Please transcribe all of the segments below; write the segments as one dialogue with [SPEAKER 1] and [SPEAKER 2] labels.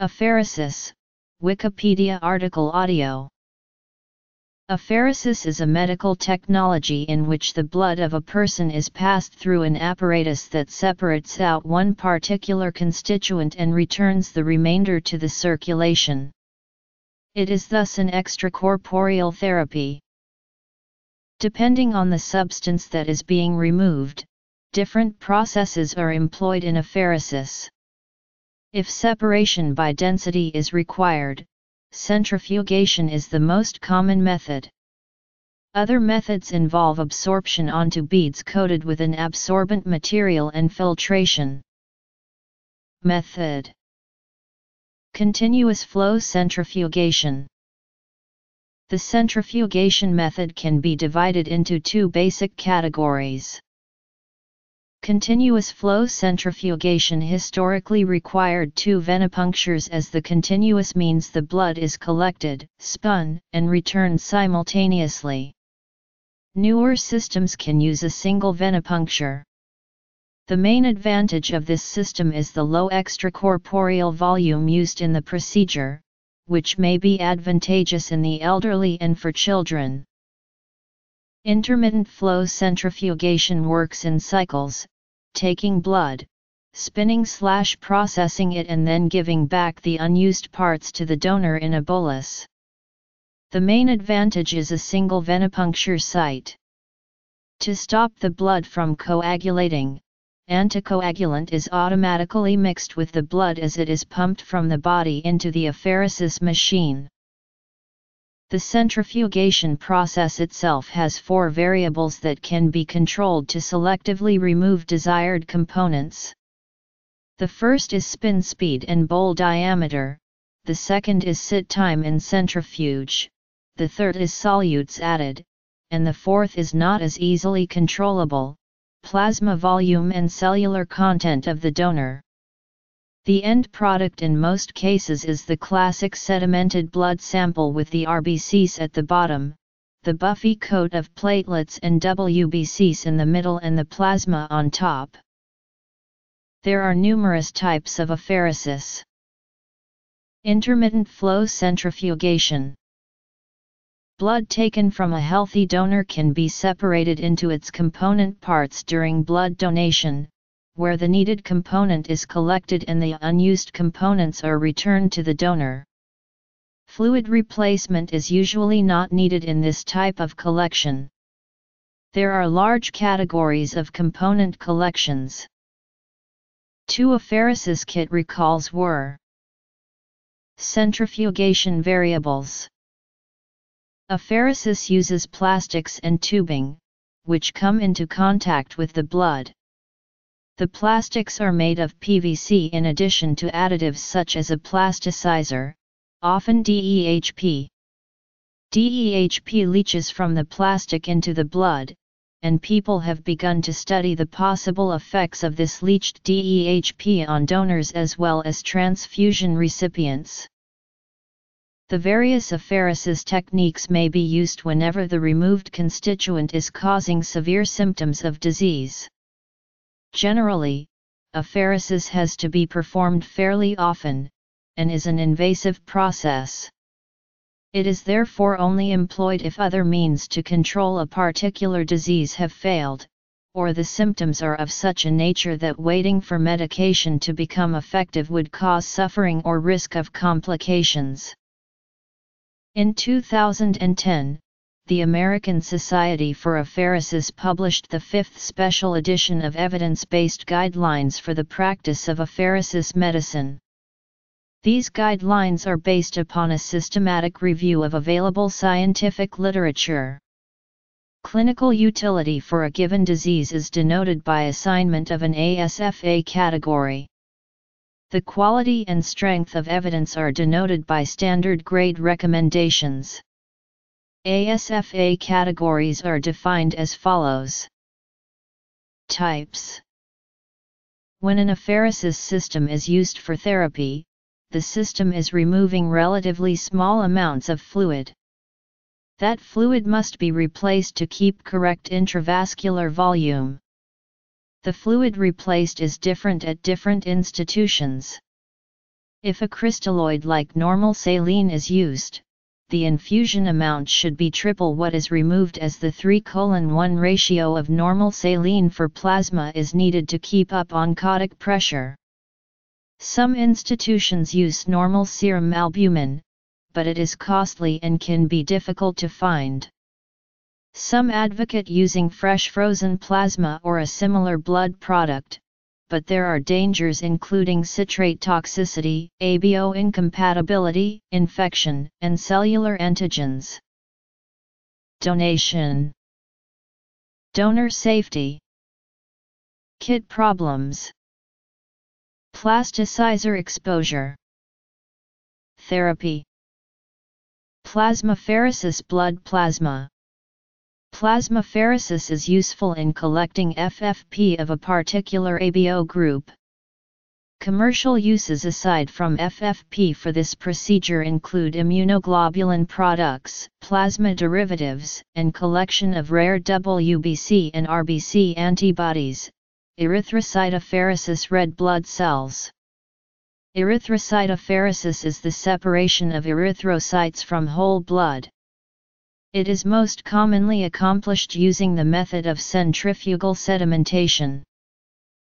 [SPEAKER 1] Apheresis, Wikipedia article audio. Apheresis is a medical technology in which the blood of a person is passed through an apparatus that separates out one particular constituent and returns the remainder to the circulation. It is thus an extracorporeal therapy. Depending on the substance that is being removed, different processes are employed in apheresis. If separation by density is required, centrifugation is the most common method. Other methods involve absorption onto beads coated with an absorbent material and filtration. Method Continuous flow centrifugation The centrifugation method can be divided into two basic categories. Continuous flow centrifugation historically required two venipunctures as the continuous means the blood is collected, spun, and returned simultaneously. Newer systems can use a single venipuncture. The main advantage of this system is the low extracorporeal volume used in the procedure, which may be advantageous in the elderly and for children. Intermittent flow centrifugation works in cycles, taking blood, spinning slash processing it and then giving back the unused parts to the donor in a bolus. The main advantage is a single venipuncture site. To stop the blood from coagulating, anticoagulant is automatically mixed with the blood as it is pumped from the body into the apheresis machine. The centrifugation process itself has four variables that can be controlled to selectively remove desired components. The first is spin speed and bowl diameter, the second is sit time in centrifuge, the third is solutes added, and the fourth is not as easily controllable, plasma volume and cellular content of the donor. The end product in most cases is the classic sedimented blood sample with the RBCs at the bottom, the buffy coat of platelets and WBCs in the middle and the plasma on top. There are numerous types of apheresis. Intermittent flow centrifugation. Blood taken from a healthy donor can be separated into its component parts during blood donation, where the needed component is collected and the unused components are returned to the donor. Fluid replacement is usually not needed in this type of collection. There are large categories of component collections. Two apheresis kit recalls were Centrifugation variables Apheresis uses plastics and tubing, which come into contact with the blood. The plastics are made of PVC in addition to additives such as a plasticizer, often DEHP. DEHP leaches from the plastic into the blood, and people have begun to study the possible effects of this leached DEHP on donors as well as transfusion recipients. The various apheresis techniques may be used whenever the removed constituent is causing severe symptoms of disease. Generally, a apheresis has to be performed fairly often, and is an invasive process. It is therefore only employed if other means to control a particular disease have failed, or the symptoms are of such a nature that waiting for medication to become effective would cause suffering or risk of complications. In 2010, the American Society for Apheresis published the fifth special edition of evidence-based guidelines for the practice of apheresis medicine. These guidelines are based upon a systematic review of available scientific literature. Clinical utility for a given disease is denoted by assignment of an ASFA category. The quality and strength of evidence are denoted by standard grade recommendations. ASFA categories are defined as follows. Types When an apheresis system is used for therapy, the system is removing relatively small amounts of fluid. That fluid must be replaced to keep correct intravascular volume. The fluid replaced is different at different institutions. If a crystalloid like normal saline is used, the infusion amount should be triple what is removed as the 3 1 ratio of normal saline for plasma is needed to keep up oncotic pressure. Some institutions use normal serum albumin, but it is costly and can be difficult to find. Some advocate using fresh frozen plasma or a similar blood product, but there are dangers including citrate toxicity, ABO incompatibility, infection, and cellular antigens. Donation. Donor safety. Kit problems. Plasticizer exposure. Therapy. Plasmapheresis blood plasma Plasmapheresis is useful in collecting FFP of a particular ABO group. Commercial uses aside from FFP for this procedure include immunoglobulin products, plasma derivatives, and collection of rare WBC and RBC antibodies, erythrocytopheresis red blood cells. Erythrocytopheresis is the separation of erythrocytes from whole blood. It is most commonly accomplished using the method of centrifugal sedimentation.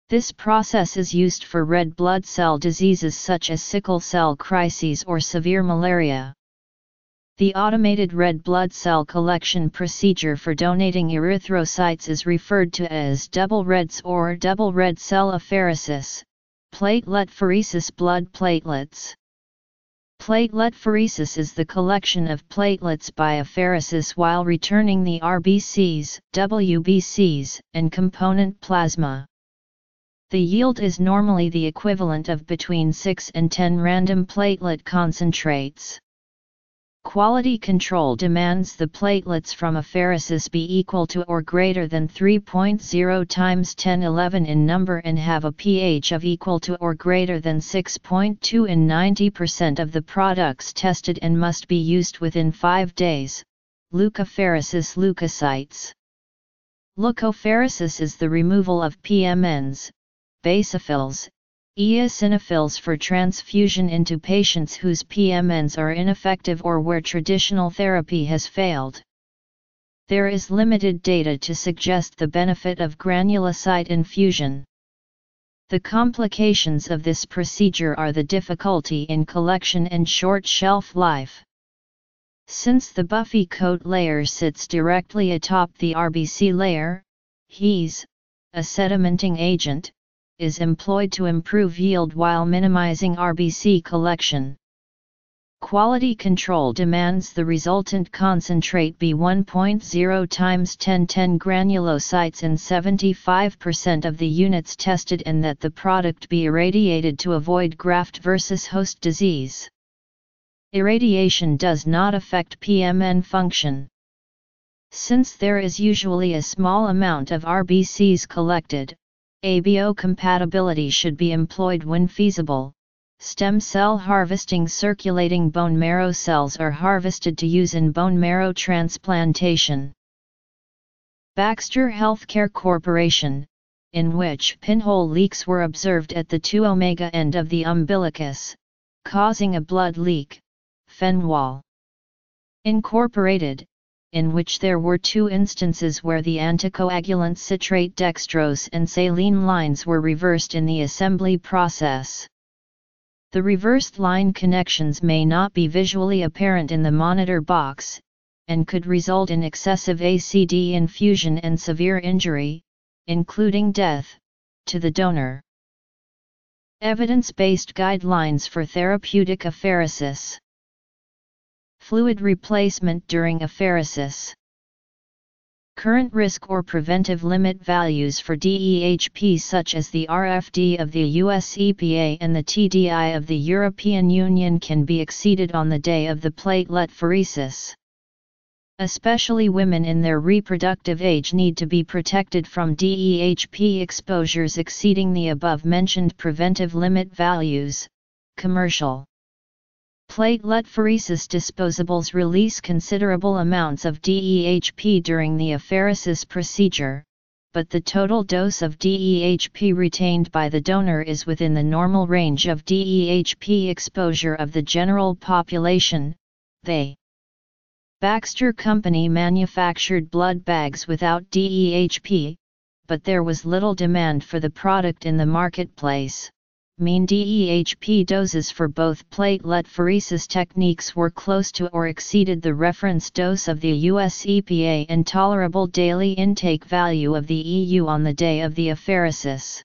[SPEAKER 1] This process is used for red blood cell diseases such as sickle cell crises or severe malaria. The automated red blood cell collection procedure for donating erythrocytes is referred to as double reds or double red cell apheresis, platelet pheresis blood platelets. Platelet pheresis is the collection of platelets by apheresis while returning the RBCs, WBCs, and component plasma. The yield is normally the equivalent of between 6 and 10 random platelet concentrates. Quality control demands the platelets from a apheresis be equal to or greater than 3.0 times 1011 in number and have a pH of equal to or greater than 6.2 in 90% of the products tested and must be used within 5 days. Leukapheresis leukocytes Leukapheresis is the removal of PMNs, basophils, eosinophils for transfusion into patients whose PMNs are ineffective or where traditional therapy has failed. There is limited data to suggest the benefit of granulocyte infusion. The complications of this procedure are the difficulty in collection and short shelf life. Since the buffy coat layer sits directly atop the RBC layer, HEES, a sedimenting agent, is employed to improve yield while minimizing RBC collection. Quality control demands the resultant concentrate be 1.0 times 1010 granulocytes in 75% of the units tested and that the product be irradiated to avoid graft versus host disease. Irradiation does not affect PMN function. Since there is usually a small amount of RBCs collected, ABO compatibility should be employed when feasible. Stem cell harvesting circulating bone marrow cells are harvested to use in bone marrow transplantation. Baxter Healthcare Corporation, in which pinhole leaks were observed at the 2 omega end of the umbilicus, causing a blood leak, Fenwal. Incorporated, in which there were two instances where the anticoagulant citrate dextrose and saline lines were reversed in the assembly process. The reversed line connections may not be visually apparent in the monitor box, and could result in excessive ACD infusion and severe injury, including death, to the donor. Evidence-based guidelines for therapeutic apheresis Fluid replacement during apheresis. Current risk or preventive limit values for DEHP such as the RFD of the US EPA and the TDI of the European Union can be exceeded on the day of the platelet pheresis. Especially women in their reproductive age need to be protected from DEHP exposures exceeding the above mentioned preventive limit values. Commercial Platelet pheresis disposables release considerable amounts of DEHP during the apheresis procedure, but the total dose of DEHP retained by the donor is within the normal range of DEHP exposure of the general population, they Baxter Company manufactured blood bags without DEHP, but there was little demand for the product in the marketplace. Mean DEHP doses for both platelet pheresis techniques were close to or exceeded the reference dose of the US EPA and tolerable daily intake value of the EU on the day of the apheresis.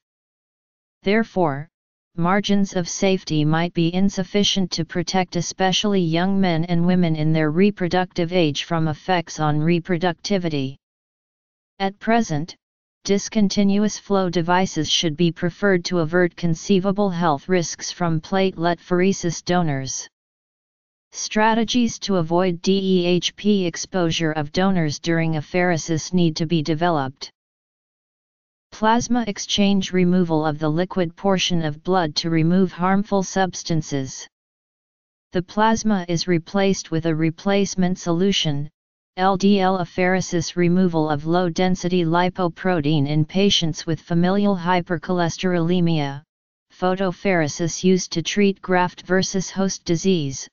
[SPEAKER 1] Therefore, margins of safety might be insufficient to protect especially young men and women in their reproductive age from effects on reproductivity. At present, discontinuous flow devices should be preferred to avert conceivable health risks from platelet pheresis donors. Strategies to avoid DEHP exposure of donors during apheresis need to be developed. Plasma exchange removal of the liquid portion of blood to remove harmful substances. The plasma is replaced with a replacement solution, LDL apheresis removal of low-density lipoprotein in patients with familial hypercholesterolemia, photopheresis used to treat graft versus host disease,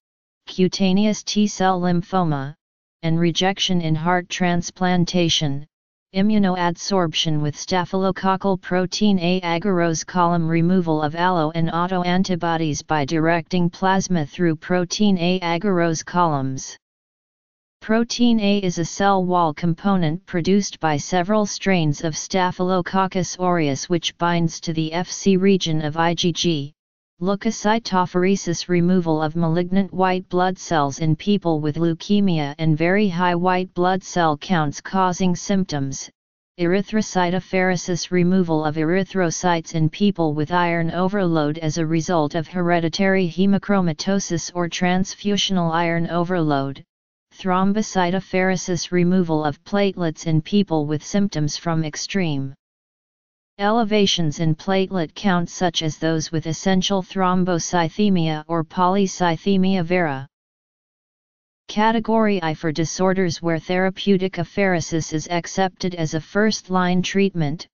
[SPEAKER 1] cutaneous T-cell lymphoma, and rejection in heart transplantation, immunoadsorption with staphylococcal protein A agarose column removal of allo and autoantibodies by directing plasma through protein A agarose columns. Protein A is a cell wall component produced by several strains of Staphylococcus aureus which binds to the Fc region of IgG, leukocytopheresis removal of malignant white blood cells in people with leukemia and very high white blood cell counts causing symptoms, erythrocytopheresis removal of erythrocytes in people with iron overload as a result of hereditary hemochromatosis or transfusional iron overload, thrombocytopheresis removal of platelets in people with symptoms from extreme Elevations in platelet count such as those with essential thrombocythemia or polycythemia vera. Category I for disorders where therapeutic apheresis is accepted as a first-line treatment,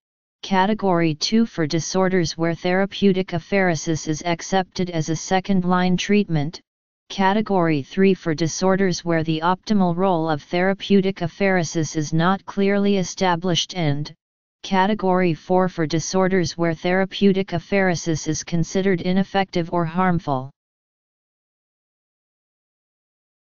[SPEAKER 1] Category 2 for disorders where therapeutic apheresis is accepted as a second-line treatment, Category 3 for disorders where the optimal role of therapeutic apheresis is not clearly established and, Category 4 for disorders where therapeutic apheresis is considered ineffective or harmful.